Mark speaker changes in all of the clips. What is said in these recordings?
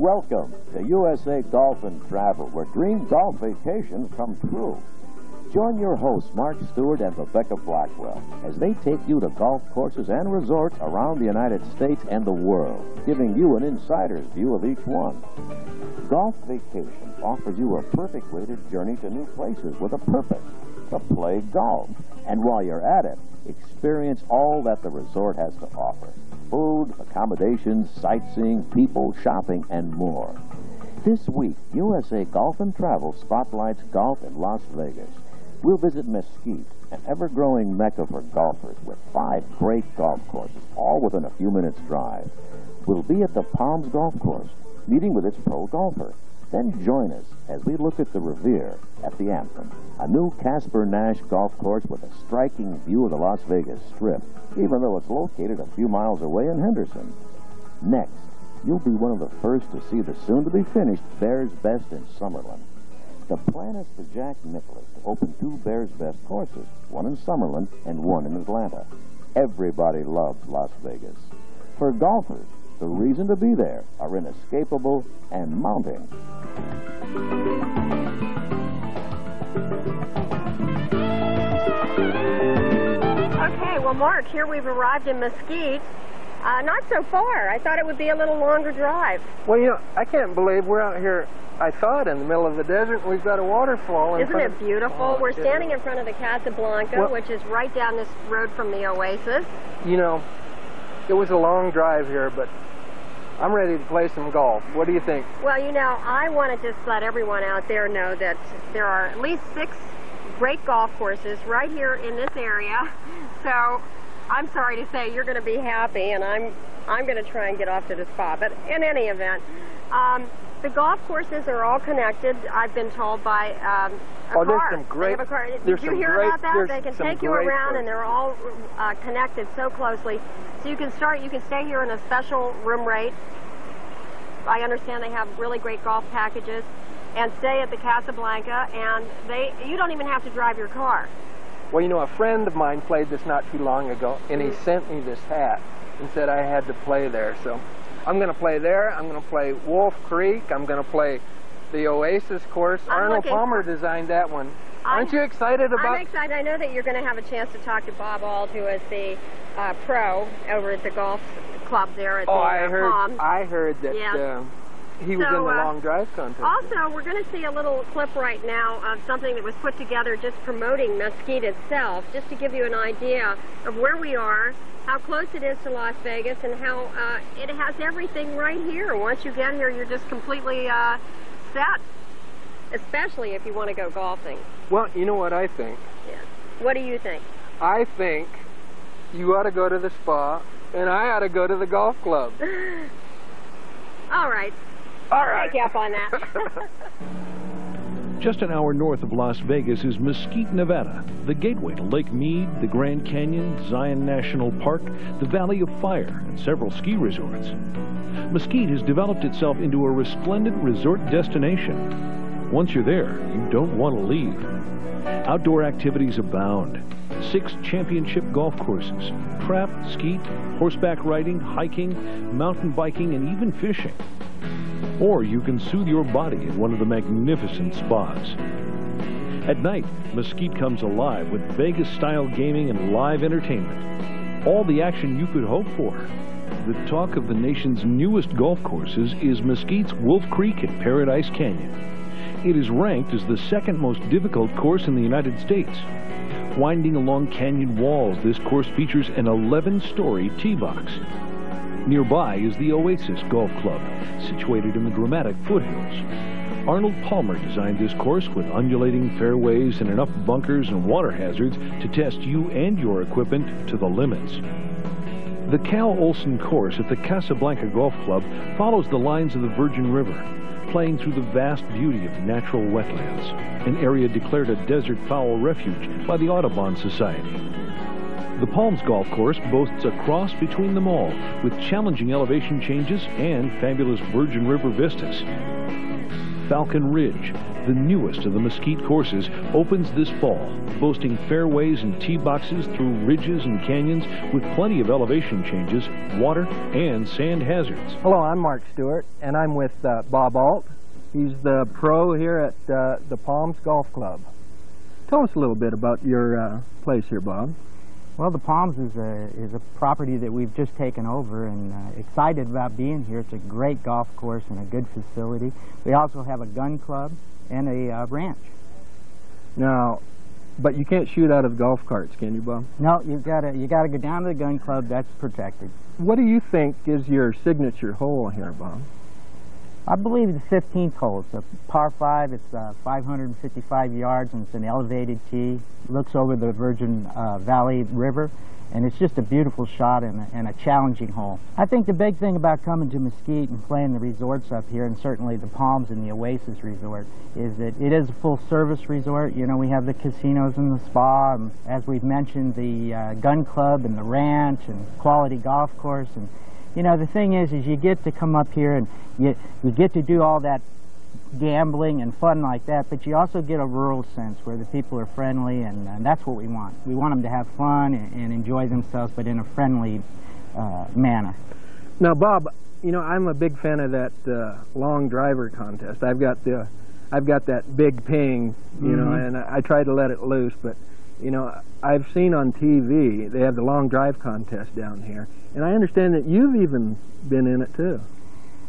Speaker 1: Welcome to USA Golf and Travel, where dream golf vacations come true. Join your hosts, Mark Stewart and Rebecca Blackwell, as they take you to golf courses and resorts around the United States and the world, giving you an insider's view of each one. Golf Vacations offers you a perfect way to journey to new places with a purpose, to play golf. And while you're at it, experience all that the resort has to offer food, accommodations, sightseeing, people, shopping, and more. This week, USA Golf and Travel spotlights golf in Las Vegas. We'll visit Mesquite, an ever-growing mecca for golfers with five great golf courses, all within a few minutes' drive. We'll be at the Palms Golf Course, meeting with its pro golfer. Then join us as we look at the Revere at the Anthem, a new Casper Nash golf course with a striking view of the Las Vegas Strip, even though it's located a few miles away in Henderson. Next, you'll be one of the first to see the soon-to-be-finished Bears Best in Summerlin. The plan is for Jack Nicklaus to open two Bears Best courses, one in Summerlin and one in Atlanta. Everybody loves Las Vegas. For golfers, the reason to be there are inescapable and mounting.
Speaker 2: Okay, well, Mark, here we've arrived in Mesquite. Uh, not so far. I thought it would be a little longer drive.
Speaker 3: Well, you know, I can't believe we're out here. I thought in the middle of the desert, we've got a waterfall. in
Speaker 2: Isn't
Speaker 3: front
Speaker 2: it
Speaker 3: of-
Speaker 2: beautiful?
Speaker 3: Oh,
Speaker 2: We're
Speaker 3: it is.
Speaker 2: standing in front of the Casablanca,
Speaker 3: Well-
Speaker 2: which is right down this road from the Oasis.
Speaker 3: You know, it was a long drive here, but I'm ready to play some golf. What do you think?
Speaker 2: Well, you know, I want to just let everyone out there know that there are at least six great golf courses right here in this area. So I'm sorry to say you're going to be happy, and I'm I'm going to try and get off to the spot. But in any event, um, the golf courses are all connected. I've been told by um, a
Speaker 3: Oh, there's
Speaker 2: car.
Speaker 3: some
Speaker 2: They
Speaker 3: great-
Speaker 2: have a car. Did
Speaker 3: there's
Speaker 2: you
Speaker 3: some
Speaker 2: hear
Speaker 3: great-
Speaker 2: about that? They can take you around, and they're all uh, connected so closely. So you can start. You can stay here in a special room rate. I understand they have really great golf packages and stay at the Casablanca and they you don't even have to drive your car.
Speaker 3: Well, you know, a friend of mine played this not too long ago, and he
Speaker 2: Mm.
Speaker 3: sent me this hat and said I had to play there. So I'm going to play there. I'm going to play Wolf Creek. I'm going to play the Oasis course.
Speaker 2: I'm
Speaker 3: Arnold Palmer designed that one.
Speaker 2: I'm-
Speaker 3: Aren't you excited about
Speaker 2: I'm excited. I know that you're going to have a chance to talk to Bob Auld, who is the uh, pro over at the golf club there at
Speaker 3: Oh,
Speaker 2: the
Speaker 3: I
Speaker 2: uh,
Speaker 3: heard. I heard that
Speaker 2: Yeah.
Speaker 3: uh, he was
Speaker 2: So,
Speaker 3: in the
Speaker 2: uh,
Speaker 3: long drive contest.
Speaker 2: Also, we're going to see a little clip right now of something that was put together just promoting Mesquite itself, just to give you an idea of where we are, how close it is to Las Vegas, and how uh, it has everything right here. Once you get here, you're just completely uh, set, especially if you want to go golfing.
Speaker 3: Well, you know what I think.
Speaker 2: Yeah. What do you think?
Speaker 3: I think you ought to go to the spa, and I ought to go to the golf club.
Speaker 2: All right.
Speaker 3: All
Speaker 2: take you up on that.
Speaker 4: Just an hour north of Las Vegas is Mesquite, Nevada, the gateway to Lake Mead, the Grand Canyon, Zion National Park, the Valley of Fire, and several ski resorts. Mesquite has developed itself into a resplendent resort destination. Once you're there, you don't want to leave. Outdoor activities abound. Six championship golf courses, trap, skeet, horseback riding, hiking, mountain biking, and even fishing. Or you can soothe your body in one of the magnificent spas. At night, Mesquite comes alive with Vegas-style gaming and live entertainment. All the action you could hope for. The talk of the nation's newest golf courses is Mesquite's Wolf Creek at Paradise Canyon. It is ranked as the second most difficult course in the United States. Winding along canyon walls, this course features an 11-story tee box. Nearby is the Oasis Golf Club, situated in the dramatic foothills. Arnold Palmer designed this course with undulating fairways and enough bunkers and water hazards to test you and your equipment to the limits. The Cal Olson course at the Casablanca Golf Club follows the lines of the Virgin River, playing through the vast beauty of natural wetlands, an area declared a desert fowl refuge by the Audubon Society. The Palms Golf Course boasts a cross between them all, with challenging elevation changes and fabulous Virgin River vistas. Falcon Ridge, the newest of the Mesquite courses, opens this fall, boasting fairways and tee boxes through ridges and canyons with plenty of elevation changes, water, and sand hazards.
Speaker 3: Hello, I'm Mark Stewart, and I'm with uh, Bob Alt. He's the pro here at uh, the Palms Golf Club. Tell us a little bit about your uh, place here, Bob.
Speaker 5: Well, the Palms is a is a property that we've just taken over, and uh, excited about being here. It's a great golf course and a good facility. We also have a gun club and a uh, ranch.
Speaker 3: Now, but you can't shoot out of golf carts, can you, Bob?
Speaker 5: No, you've got to you got to go down to the gun club. That's protected.
Speaker 3: What do you think is your signature hole here, Bob?
Speaker 5: I believe the 15th hole. It's a par five. It's uh, 555 yards, and it's an elevated tee. Looks over the Virgin uh, Valley River, and it's just a beautiful shot and a, and a challenging hole. I think the big thing about coming to Mesquite and playing the resorts up here, and certainly the Palms and the Oasis Resort, is that it is a full-service resort. You know, we have the casinos and the spa, and as we've mentioned, the uh, gun club and the ranch and quality golf course, and you know, the thing is, is you get to come up here and you, you get to do all that gambling and fun like that, but you also get a rural sense where the people are friendly, and, and that's what we want. We want them to have fun and, and enjoy themselves, but in a friendly uh, manner.
Speaker 3: Now, Bob, you know, I'm a big fan of that uh, long driver contest. I've got the, I've got that big ping, you know,
Speaker 5: Mhm.
Speaker 3: and I, I try to let it loose, but you know, I've seen on TV they have the long drive contest down here, and I understand that you've even been in it too.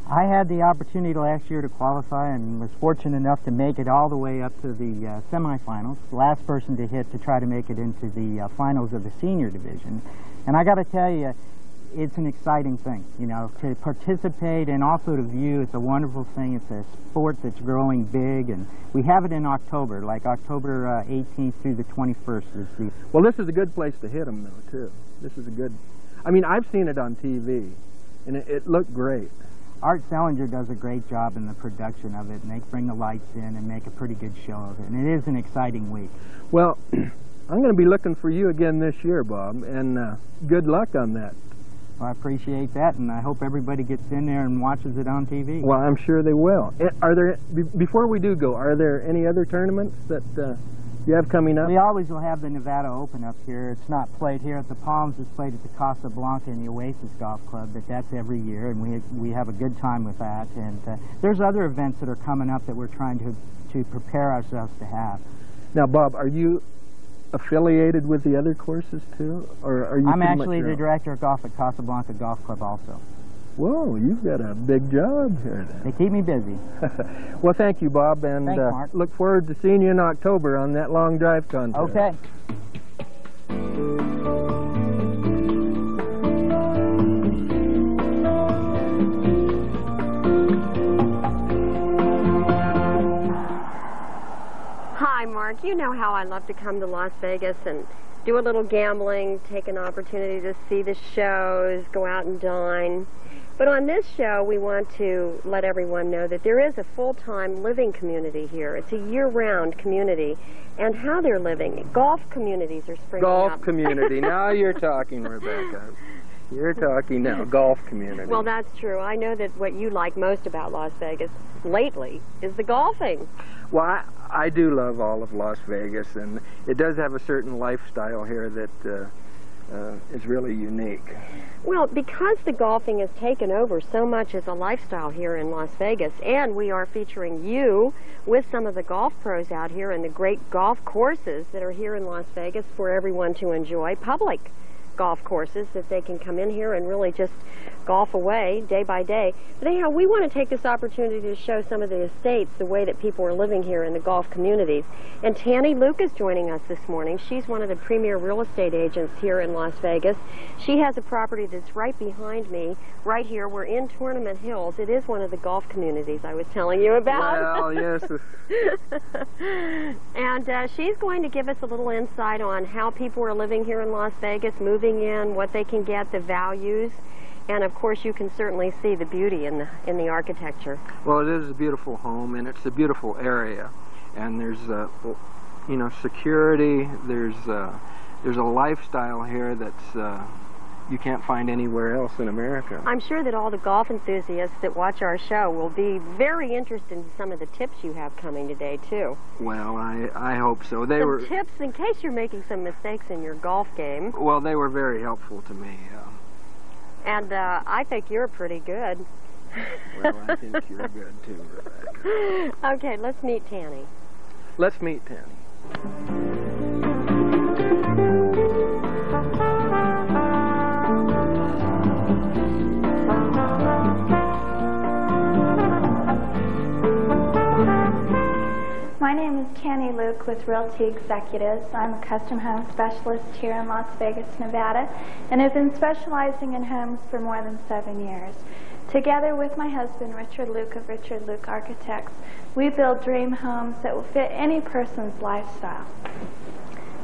Speaker 5: I had the opportunity last year to qualify and was fortunate enough to make it all the way up to the uh, semifinals. Last person to hit to try to make it into the uh, finals of the senior division. And I got to tell you, it's an exciting thing, you know, to participate and also to view. It's a wonderful thing. It's a sport that's growing big, and we have it in October, like October uh, 18th through the 21st is the
Speaker 3: Well, this is a good place to hit them, though, too. This is a good. I mean, I've seen it on TV, and it, it looked great.
Speaker 5: Art Sellinger does a great job in the production of it, and they bring the lights in and make a pretty good show of it. And it is an exciting week.
Speaker 3: Well, I'm going to be looking for you again this year, Bob, and uh, good luck on that.
Speaker 5: Well, I appreciate that, and I hope everybody gets in there and watches it on TV.
Speaker 3: Well, I'm sure they will. Eh, Are there before we do go? Are there any other tournaments that uh, you have coming up?
Speaker 5: We always will have the Nevada Open up here. It's not played here at the Palms. It's played at the Casablanca and the Oasis Golf Club, but that's every year, and we we have a good time with that. And uh, there's other events that are coming up that we're trying to to prepare ourselves to have.
Speaker 3: Now, Bob, are you affiliated with the other courses too, or are you?
Speaker 5: I'm actually the director of golf at Casablanca Golf Club also.
Speaker 3: Whoa, you've got a big job here. Then.
Speaker 5: They keep me busy.
Speaker 3: Well, thank you, Bob, and
Speaker 5: Thanks,
Speaker 3: uh, look forward to seeing you in October on that long drive contest.
Speaker 5: Okay.
Speaker 2: Uh, Mark. You know how I love to come to Las Vegas and do a little gambling, take an opportunity to see the shows, go out and dine. But on this show, we want to let everyone know that there is a full-time living community here. It's a year-round community. And how they're living, golf communities are springing
Speaker 3: Golf
Speaker 2: up.
Speaker 3: Golf community. now you're talking, Rebecca. You're talking now. Golf community.
Speaker 2: Well, that's true. I know that what you like most about Las Vegas lately is the golfing.
Speaker 3: Well, I, I do love all of Las Vegas, and it does have a certain lifestyle here that uh, uh, is really unique.
Speaker 2: Well, because the golfing has taken over so much as a lifestyle here in Las Vegas, and we are featuring you with some of the golf pros out here and the great golf courses that are here in Las Vegas for everyone to enjoy, public golf courses that they can come in here and really just golf away day by day. But anyhow, we want to take this opportunity to show some of the estates, the way that people are living here in the golf communities. And Tanny Luke is joining us this morning. She's one of the premier real estate agents here in Las Vegas. She has a property that's right behind me, right here. We're in Tournament Hills. It is one of the golf communities I was telling you about.
Speaker 3: Well, yes.
Speaker 2: and uh, she's going to give us a little insight on how people are living here in Las Vegas, moving in, what they can get, the values, and of course you can certainly see the beauty in the in the architecture.
Speaker 3: Well, it is a beautiful home, and it's a beautiful area, and there's, uh, you know, security. There's, uh, there's a lifestyle here that's uh, you can't find anywhere else in America.
Speaker 2: I'm sure that all the golf enthusiasts that watch our show will be very interested in some of the tips you have coming today, too.
Speaker 3: Well, I, I hope so. They
Speaker 2: some
Speaker 3: were
Speaker 2: tips in case you're making some mistakes in your golf game.
Speaker 3: well, they were very helpful to me. Uh,
Speaker 2: And uh, I think you're pretty good.
Speaker 3: well, I think you're good too, Rebecca.
Speaker 2: Okay, let's meet Tanny.
Speaker 3: Let's meet Tanny.
Speaker 6: My name is Tanny Luke with Realty Executives. I'm a custom home specialist here in Las Vegas, Nevada, and have been specializing in homes for more than seven years. Together with my husband, Richard Luke of Richard Luke Architects, we build dream homes that will fit any person's lifestyle.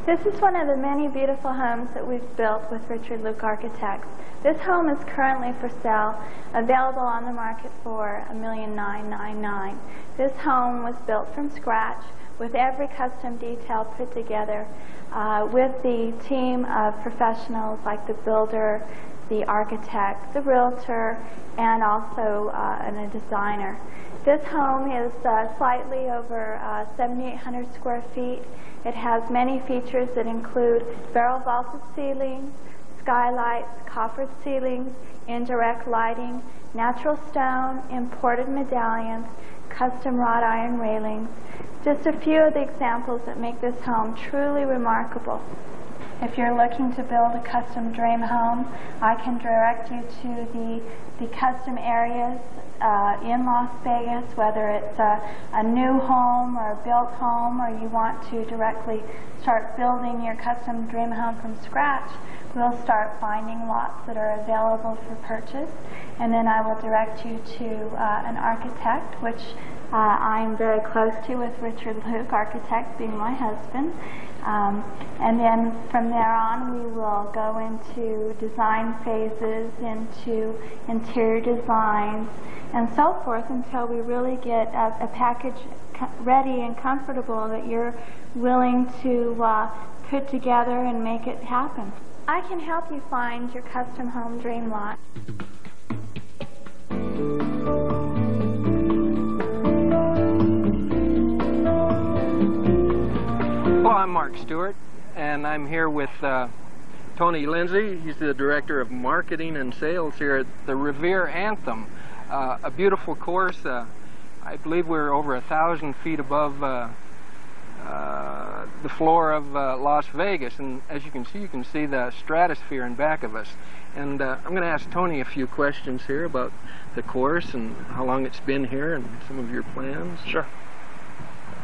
Speaker 6: This is one of the many beautiful homes that we've built with Richard Luke Architects. This home is currently for sale, available on the market for $1,999,000. This home was built from scratch with every custom detail put together uh, with the team of professionals like the builder, the architect, the realtor, and also uh, and a designer. This home is uh, slightly over uh, 7,800 square feet. It has many features that include barrel vaulted ceilings, skylights, coffered ceilings, indirect lighting, natural stone, imported medallions, custom wrought iron railings. Just a few of the examples that make this home truly remarkable. If you're looking to build a custom dream home, I can direct you to the, the custom areas uh, in Las Vegas, whether it's a, a new home or a built home or you want to directly start building your custom dream home from scratch. We'll start finding lots that are available for purchase, and then I will direct you to uh, an architect, which uh, I am very close to with Richard Luke, architect being my husband. Um, and then from there on, we will go into design phases, into interior designs, and so forth until we really get a, a package ready and comfortable that you're willing to uh, put together and make it happen. I can help you find your custom home dream lot.
Speaker 3: Well, I'm Mark Stewart, and I'm here with uh, Tony Lindsay. He's the Director of Marketing and Sales here at the Revere Anthem. Uh, a beautiful course. Uh, I believe we're over a thousand feet above uh, uh, the floor of uh, Las Vegas, and as you can see, you can see the stratosphere in back of us. And I'm going to ask Tony a few questions here about the course and how long it's been here and some of your plans.
Speaker 7: Sure.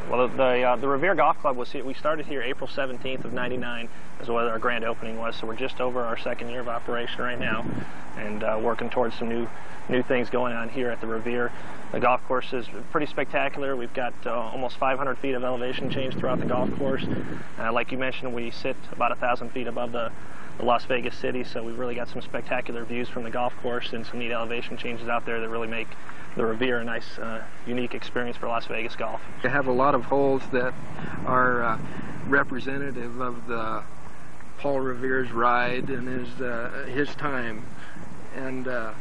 Speaker 7: Well, the uh, the Revere Golf Club was here. We started here April 17th of '99, is what our grand opening was. So we're just over our second year of operation right now, and uh, working towards some new new things going on here at the Revere. The golf course is pretty spectacular. We've got uh, almost 500 feet of elevation change throughout the golf course. Uh, like you mentioned, we sit about a thousand feet above the the Las Vegas city, so we've really got some spectacular views from the golf course and some neat elevation changes out there that really make the Revere a nice, uh, unique experience for Las Vegas golf.
Speaker 3: You have a lot of holes that are uh, representative of the Paul Revere's ride and his uh, his time. And uh,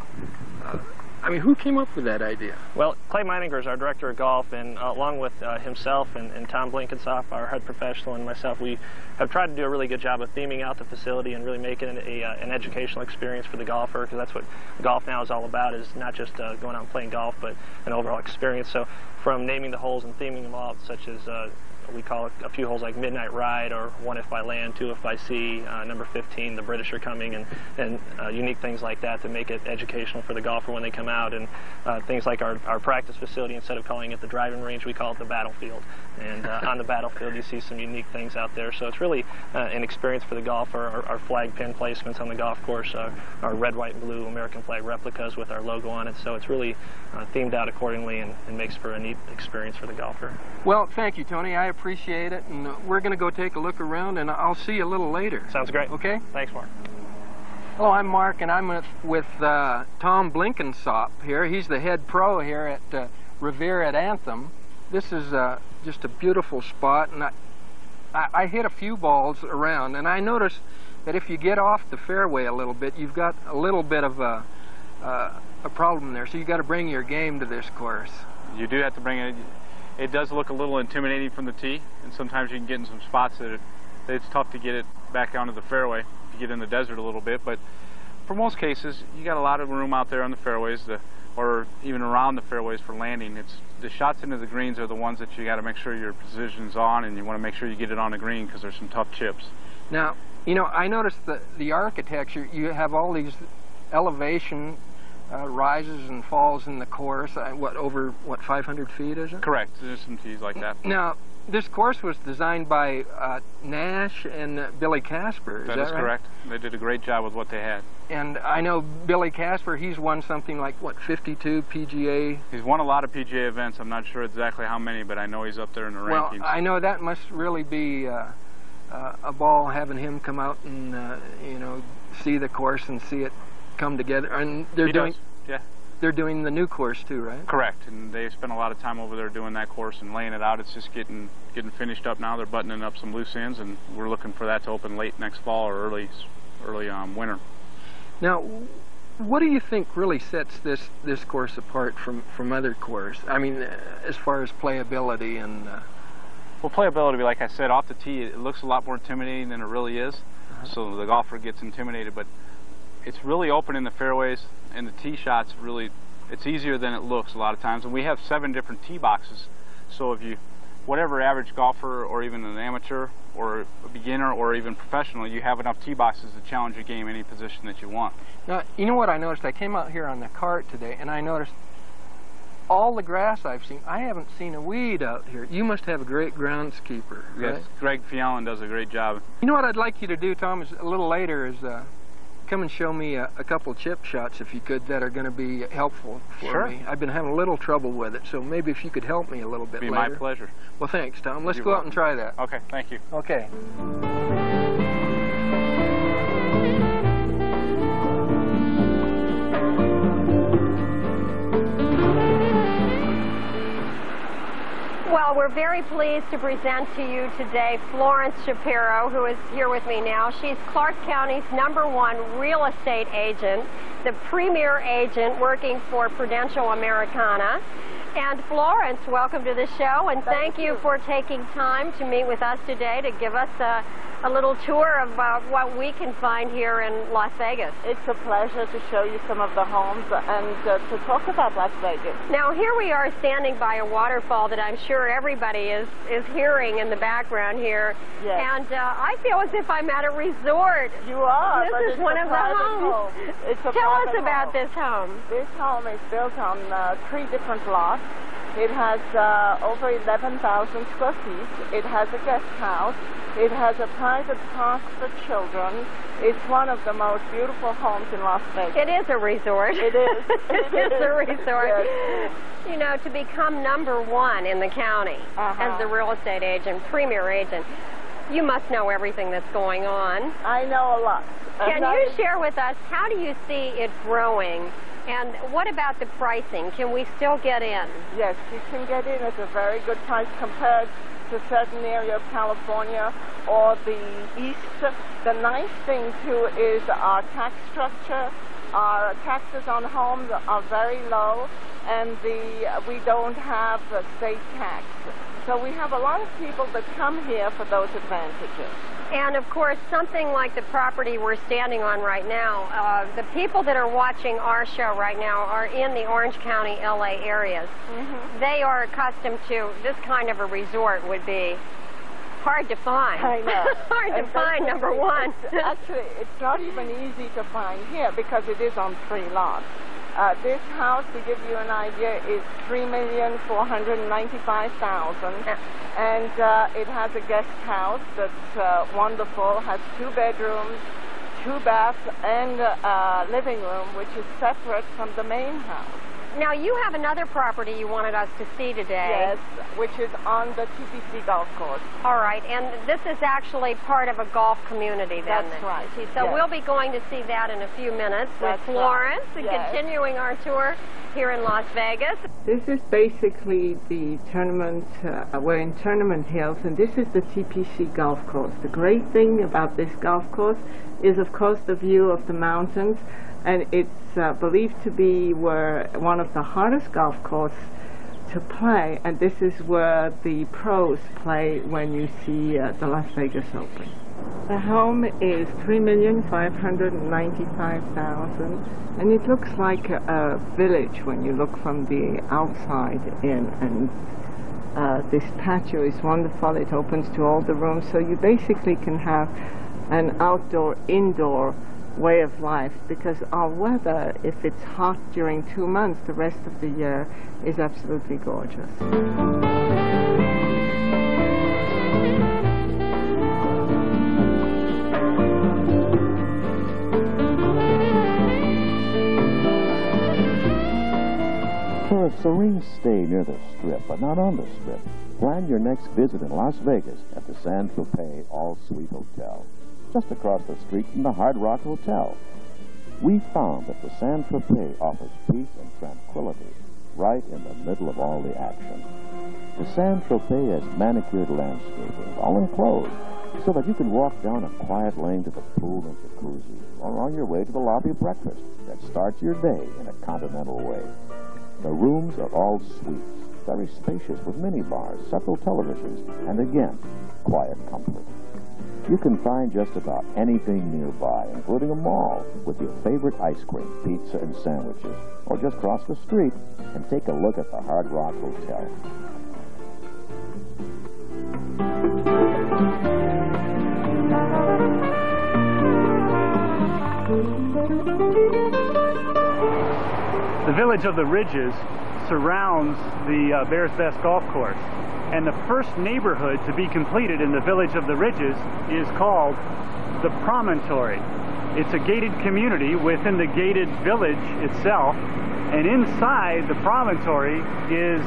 Speaker 3: uh, I mean, who came up with that idea?
Speaker 7: Well, Clay Meininger is our director of golf, and uh, along with uh, himself and, and Tom Blinkensoff, our head professional, and myself, we have tried to do a really good job of theming out the facility and really making it a, uh, an educational experience for the golfer, because that's what golf now is all about, is not just uh, going out and playing golf, but an overall experience. So from naming the holes and theming them all, such as uh, we call it a few holes like Midnight Ride or One If by Land, Two If by Sea, uh, number 15, The British Are Coming, and, and uh, unique things like that to make it educational for the golfer when they come out. And uh, things like our, our practice facility, instead of calling it the driving range, we call it the battlefield. And uh, on the battlefield, you see some unique things out there. So it's really uh, an experience for the golfer. Our, our flag pin placements on the golf course are, are red, white, and blue American flag replicas with our logo on it. So it's really uh, themed out accordingly and, and makes for a neat experience for the golfer.
Speaker 3: Well, thank you, Tony. I appreciate it, and uh, we're going to go take a look around, and I'll see you a little later.
Speaker 7: Sounds great.
Speaker 3: Okay.
Speaker 7: Thanks, Mark.
Speaker 3: Hello, I'm Mark, and I'm with, with uh, Tom Blinkensop here. He's the head pro here at uh, Revere at Anthem. This is uh, just a beautiful spot, and I, I, I hit a few balls around, and I noticed that if you get off the fairway a little bit, you've got a little bit of a, uh, a problem there. So you got to bring your game to this course.
Speaker 8: You do have to bring it. It does look a little intimidating from the tee, and sometimes you can get in some spots that, it, that it's tough to get it back onto the fairway. If you get in the desert a little bit, but for most cases, you got a lot of room out there on the fairways, to, or even around the fairways for landing. It's the shots into the greens are the ones that you got to make sure your position's on, and you want to make sure you get it on the green because there's some tough chips.
Speaker 3: Now, you know, I noticed the the architecture. You have all these elevation uh, rises and falls in the course. Uh, what over what 500 feet is it?
Speaker 8: Correct. There's some tees like that.
Speaker 3: Now, this course was designed by uh, Nash and uh, Billy Casper. Is
Speaker 8: that
Speaker 3: that
Speaker 8: is
Speaker 3: right?
Speaker 8: correct. They did a great job with what they had.
Speaker 3: And I know Billy Casper. He's won something like what 52 PGA.
Speaker 8: He's won a lot of PGA events. I'm not sure exactly how many, but I know he's up there in the
Speaker 3: Well,
Speaker 8: rankings.
Speaker 3: I know that must really be uh, uh, a ball having him come out and uh, you know see the course and see it come together. And they're
Speaker 8: He
Speaker 3: doing
Speaker 8: does, yeah.
Speaker 3: they're doing the new course too, right?
Speaker 8: Correct, and they spent a lot of time over there doing that course and laying it out. It's just getting getting finished up now. They're buttoning up some loose ends, and we're looking for that to open late next fall or early early um, winter.
Speaker 3: Now, what do you think really sets this this course apart from from other course? I mean, uh, as far as playability and uh,
Speaker 8: Well, playability, like I said, off the tee, it looks a lot more intimidating than it really is. So the golfer gets intimidated, but it's really open in the fairways, and the tee shots really, it's easier than it looks a lot of times. And we have seven different tee boxes, so if you, whatever average golfer or even an amateur or a beginner or even professional, you have enough tee boxes to challenge your game any position that you want.
Speaker 3: now, you know what I noticed? I came out here on the cart today, and I noticed all the grass I've seen. I haven't seen a weed out here. You must have a great groundskeeper.
Speaker 8: Yes,
Speaker 3: right?
Speaker 8: Greg Fiallen does a great job.
Speaker 3: You know what I'd like you to do, Tom, is a little later is uh, come and show me a, a couple chip shots, if you could, that are going to be helpful for
Speaker 8: Sure.
Speaker 3: me. I've been having a little trouble with it, so maybe if you could help me a little bit
Speaker 8: It'd be
Speaker 3: later.
Speaker 8: my pleasure.
Speaker 3: Well, thanks, Tom. Let's
Speaker 8: You're
Speaker 3: go out and try that.
Speaker 8: Okay, thank you.
Speaker 3: Okay.
Speaker 2: We're very pleased to present to you today Florence Shapiro, who is here with me now. She's Clark County's number one real estate agent, the premier agent working for Prudential Americana. And Florence, welcome to the show, and thank, you for taking time to meet with us today to give us a, a little tour of uh, what we can find here in Las Vegas.
Speaker 9: It's a pleasure to show you some of the homes and uh, to talk about Las Vegas.
Speaker 2: Now here we are standing by a waterfall that I'm sure everybody is, is hearing in the background here.
Speaker 9: Yes.
Speaker 2: And uh, I feel as if I'm at a resort.
Speaker 9: You are.
Speaker 2: This is one of the homes.
Speaker 9: home.
Speaker 2: Tell us about
Speaker 9: home.
Speaker 2: this home.
Speaker 9: This home is built on uh, three different lots. It has uh, over 11,000 square feet. It has a guest house. It has a private park for children. It's one of the most beautiful homes in Las Vegas.
Speaker 2: It is a resort.
Speaker 9: It is.
Speaker 2: it
Speaker 9: It
Speaker 2: is a resort.
Speaker 9: Yes.
Speaker 2: You know, to become number one in the county
Speaker 9: Uh-huh.
Speaker 2: as the real estate agent, premier agent, you must know everything that's going on.
Speaker 9: I know a lot.
Speaker 2: Can you share with us how do you see it growing? And what about the pricing? Can we still get in?
Speaker 9: Yes, you can get in at a very good price compared to certain area of California or the east. The nice thing too is our tax structure. Our taxes on homes are very low, and the we don't have the state tax. So we have a lot of people that come here for those advantages.
Speaker 2: And of course, something like the property we're standing on right now, uh, the people that are watching our show right now are in the Orange County, LA areas.
Speaker 9: Mm-hmm.
Speaker 2: They are accustomed to this kind of a resort would be hard to find.
Speaker 9: I know.
Speaker 2: hard to
Speaker 9: And
Speaker 2: find, number one.
Speaker 9: it's- Actually, it's not even easy to find here because it is on three lots. Uh, this house, to give you an idea, is three million four hundred ninety-five thousand,
Speaker 2: Yeah.
Speaker 9: and uh, it has a guest house that's uh, wonderful. Has two bedrooms, two baths, and uh, a living room, which is separate from the main house.
Speaker 2: Now, you have another property you wanted us to see today.
Speaker 9: Yes, which is on the TPC golf course.
Speaker 2: All right, and this is actually part of a golf community then.
Speaker 9: That's right,
Speaker 2: So
Speaker 9: yes.
Speaker 2: we'll be going to see that in a few minutes
Speaker 9: That's
Speaker 2: with
Speaker 9: right,
Speaker 2: Florence and continuing our tour. Here in Las Vegas.
Speaker 9: This is basically the tournament, uh, we're in Tournament Hills, and this is the TPC golf course. The great thing about this golf course is, of course, the view of the mountains, and it's uh, believed to be where one of the hardest golf courses to play, and this is where the pros play when you see uh, the Las Vegas Open. The home is three million five hundred ninety-five thousand, and it looks like a, a, village when you look from the outside in. And uh, this patio is wonderful. It opens to all the rooms, so you basically can have an outdoor-indoor way of life because our weather, if it's hot during two months, the rest of the year is absolutely gorgeous.
Speaker 1: Serene stay near the Strip, but not on the Strip, plan your next visit in Las Vegas at the San Tropez All Suite Hotel just across the street from the Hard Rock Hotel. We found that the San Tropez offers peace and tranquility right in the middle of all the action. The San Tropez has manicured landscaping, all enclosed, so that you can walk down a quiet lane to the pool and jacuzzi, or on your way to the lobby breakfast that starts your day in a continental way. The rooms are all suites, very spacious with mini bars, several televisions, and again, quiet comfort. You can find just about anything nearby, including a mall, with your favorite ice cream, pizza, and sandwiches. Or just cross the street and take a look at the Hard Rock Hotel.
Speaker 10: The village of the Ridges surrounds the uh, Bears Best Golf Course. And the first neighborhood to be completed in the village of the Ridges is called the Promontory. It's a gated community within the gated village itself. And inside the Promontory is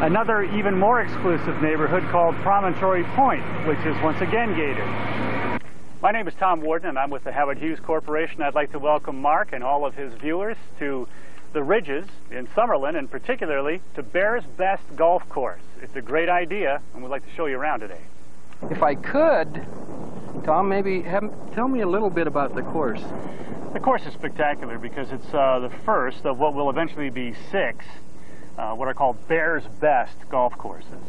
Speaker 10: another even more exclusive neighborhood called Promontory Point, which is once again gated. My name is Tom Warden and I'm with the Howard Hughes Corporation. I'd like to welcome Mark and all of his viewers to the Ridges in Summerlin and particularly to Bears Best Golf Course. It's a great idea and we'd like to show you around today.
Speaker 3: If I could, Tom, maybe have, tell me a little bit about the course.
Speaker 10: The course is spectacular because it's uh, the first of what will eventually be six, uh, what are called Bears Best golf courses.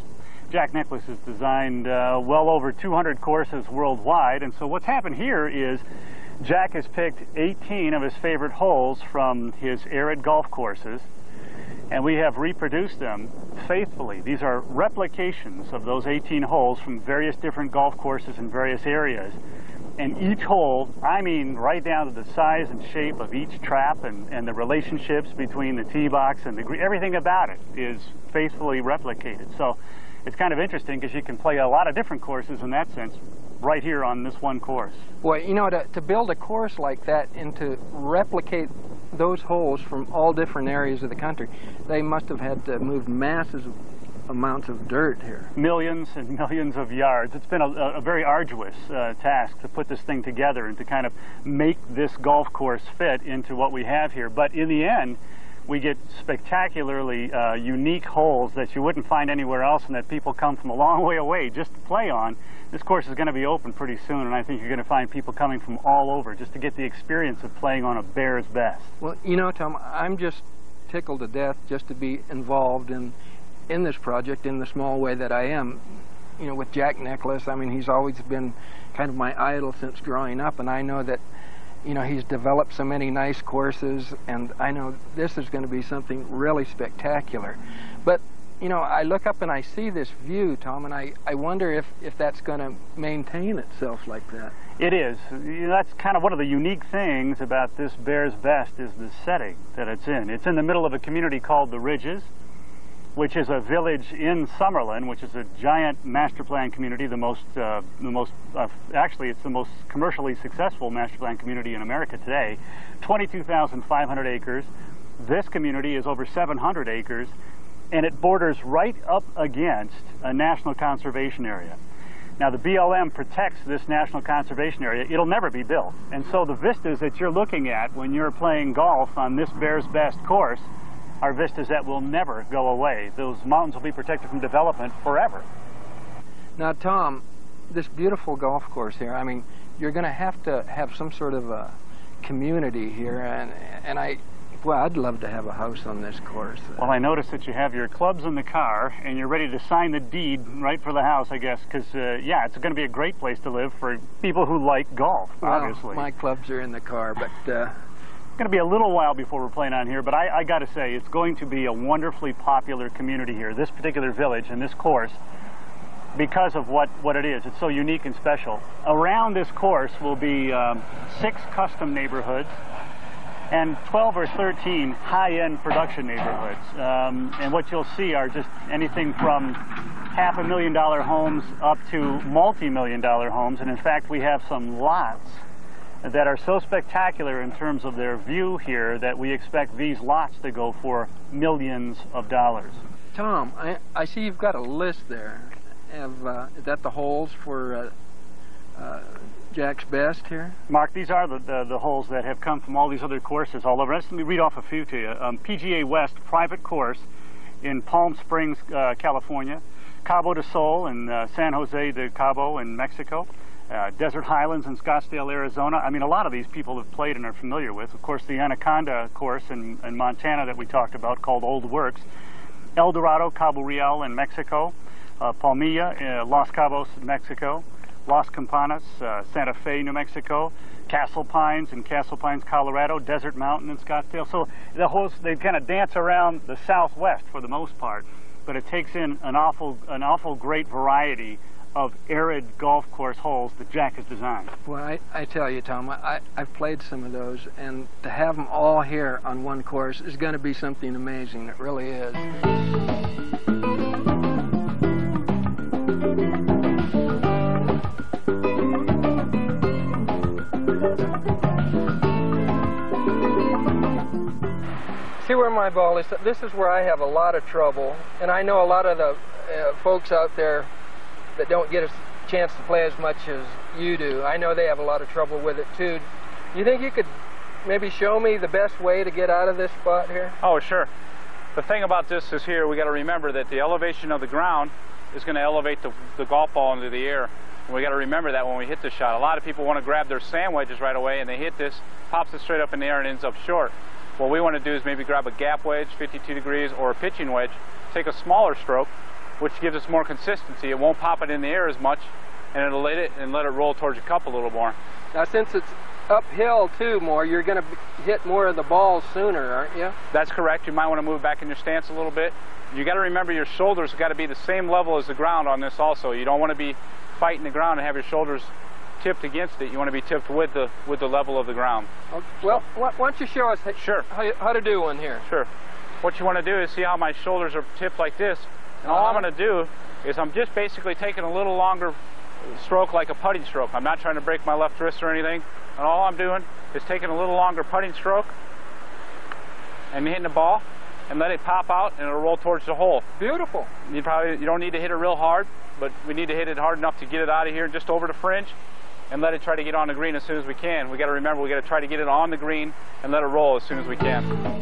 Speaker 10: Jack Nicklaus has designed uh, well over 200 courses worldwide, and so what's happened here is Jack has picked 18 of his favorite holes from his arid golf courses, and we have reproduced them faithfully. These are replications of those 18 holes from various different golf courses in various areas. And each hole, I mean right down to the size and shape of each trap and, and the relationships between the tee box and the green, everything about it is faithfully replicated. So it's kind of interesting because you can play a lot of different courses in that sense right here on this one course.
Speaker 3: Boy, you know, to, to build a course like that and to replicate those holes from all different areas of the country, they must have had to move massive amounts of dirt here.
Speaker 10: Millions and millions of yards. It's been a, a very arduous uh, task to put this thing together and to kind of make this golf course fit into what we have here. But in the end, we get spectacularly uh, unique holes that you wouldn't find anywhere else and that people come from a long way away just to play on. This course is going to be open pretty soon and I think you're going to find people coming from all over just to get the experience of playing on a Bears Best.
Speaker 3: Well, you know, Tom, I'm just tickled to death just to be involved in in this project in the small way that I am. You know, with Jack Nicklaus, I mean, he's always been kind of my idol since growing up, and I know that you know, he's developed so many nice courses, and I know this is going to be something really spectacular. But, you know, I look up and I see this view, Tom, and I, I wonder if, if that's going to maintain itself like that.
Speaker 10: It is. That's kind of one of the unique things about this Bears Best is the setting that it's in. It's in the middle of a community called the Ridges which is a village in Summerlin, which is a giant master plan community, the most, uh, the most, uh, actually it's the most commercially successful master plan community in America today. 22,500 acres. This community is over 700 acres, and it borders right up against a national conservation area. Now the BLM protects this national conservation area. It'll never be built. And so the vistas that you're looking at when you're playing golf on this Bears Best course are vistas that will never go away. Those mountains will be protected from development forever.
Speaker 3: Now, Tom, this beautiful golf course here, I mean, you're going to have to have some sort of a community here, and, and I, well, I'd love to have a house on this course.
Speaker 10: Well, I noticed that you have your clubs in the car, and you're ready to sign the deed right for the house, I guess, because, uh, yeah, it's going to be a great place to live for people who like golf,
Speaker 3: well,
Speaker 10: obviously.
Speaker 3: my clubs are in the car, but... Uh,
Speaker 10: going to be a little while before we're playing on here, but I, I got to say, it's going to be a wonderfully popular community here, this particular village and this course, because of what, what it is. It's so unique and special. Around this course will be um, six custom neighborhoods and 12 or 13 high-end production neighborhoods. Um, and what you'll see are just anything from half a million dollar homes up to multi-million dollar homes. And in fact, we have some lots that are so spectacular in terms of their view here that we expect these lots to go for millions of dollars.
Speaker 3: Tom, I, I see you've got a list there. Have, uh, is that the holes for uh, uh, Jack's Best here?
Speaker 10: Mark, these are the, the, the, holes that have come from all these other courses all over. Let me read off a few to you. Um, PGA West private course in Palm Springs, uh, California. Cabo de Sol in uh, San Jose de Cabo in Mexico uh, Desert Highlands in Scottsdale, Arizona. I mean, a lot of these people have played and are familiar with. Of course, the Anaconda course in, in Montana that we talked about called Old Works. El Dorado, Cabo Real in Mexico. Uh, Palmilla, uh, Los Cabos, Mexico. Las Campanas, uh, Santa Fe, New Mexico. Castle Pines in Castle Pines, Colorado. Desert Mountain in Scottsdale. So the whole, they kind of dance around the southwest for the most part. But it takes in an awful, an awful great variety of arid golf course holes that Jack has designed.
Speaker 3: Well, I, I tell you, Tom, I, I've played some of those, and to have them all here on one course is going to be something amazing. It really is. See where my ball is? This is where I have a lot of trouble, and I know a lot of the uh, folks out there that don't get a chance to play as much as you do. I know they have a lot of trouble with it too. You think you could maybe show me the best way to get out of this spot here?
Speaker 8: Oh, sure. The thing about this is here, we got to remember that the elevation of the ground is going to elevate the, the golf ball into the air. And we got to remember that when we hit the shot. A lot of people want to grab their sand wedges right away and they hit this, pops it straight up in the air and ends up short. What we want to do is maybe grab a gap wedge, 52 degrees, or a pitching wedge, take a smaller stroke, which gives us more consistency. It won't pop it in the air as much, and it'll let it and let it roll towards your cup a little more.
Speaker 3: Now, since it's uphill too more, you're going to hit more of the balls sooner, aren't you?
Speaker 8: That's correct. You might want to move back in your stance a little bit. You got to remember your shoulders got to be the same level as the ground on this also. You don't want to be fighting the ground and have your shoulders tipped against it. You want to be tipped with the with the level of the ground.
Speaker 3: Okay. Well, why don't you show us
Speaker 8: sure.
Speaker 3: how, how to do one here?
Speaker 8: Sure. What you want to do is see how my shoulders are tipped like this. And all I'm going to do is I'm just basically taking a little longer stroke like a putting stroke. I'm not trying to break my left wrist or anything. And all I'm doing is taking a little longer putting stroke and hitting the ball and let it pop out and it'll roll towards the hole.
Speaker 3: Beautiful.
Speaker 8: You probably you don't need to hit it real hard, but we need to hit it hard enough to get it out of here just over the fringe and let it try to get on the green as soon as we can. We got to remember we got to try to get it on the green and let it roll as soon as we can.